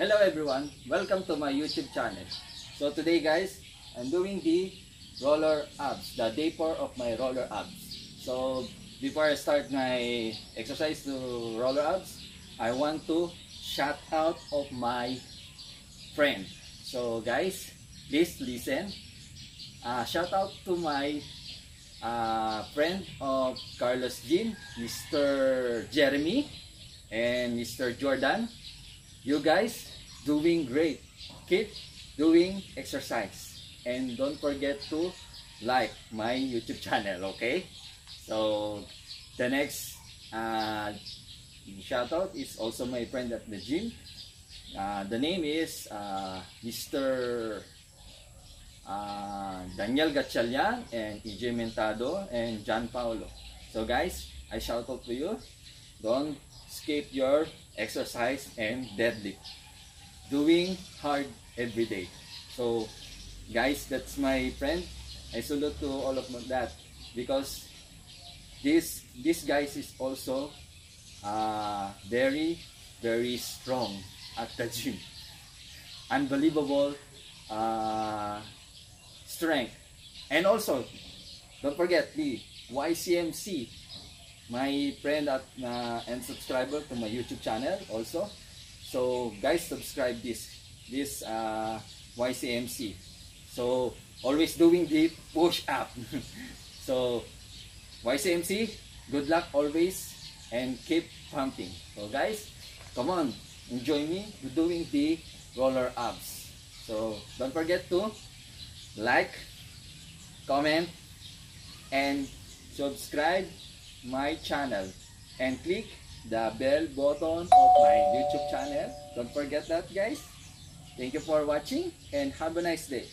Hello everyone, welcome to my YouTube channel. So today guys, I'm doing the roller abs, the day 4 of my roller abs. So before I start my exercise to roller abs, I want to shout out of my friend. So guys, please listen. Uh, shout out to my uh, friend of Carlos Jean, Mr. Jeremy, and Mr. Jordan. You guys doing great. Keep doing exercise. And don't forget to like my YouTube channel, okay? So, the next uh, shout out is also my friend at the gym. Uh, the name is uh, Mr. Uh, Daniel Gatchalian and EJ Mentado and John Paulo. So guys, I shout out to you. Don't skip your exercise and deadlift. Doing hard every day. So guys, that's my friend. I salute to all of that because this this guys is also uh, very very strong at the gym. Unbelievable uh, strength. And also, don't forget the YCMC, my friend at, uh, and subscriber to my YouTube channel also. So guys, subscribe this this uh, YCMC. So always doing the push up. so YCMC, good luck always and keep pumping. So guys, come on, enjoy me doing the roller abs. So don't forget to like, comment, and subscribe my channel and click the bell button of my YouTube channel. Don't forget that guys. Thank you for watching and have a nice day.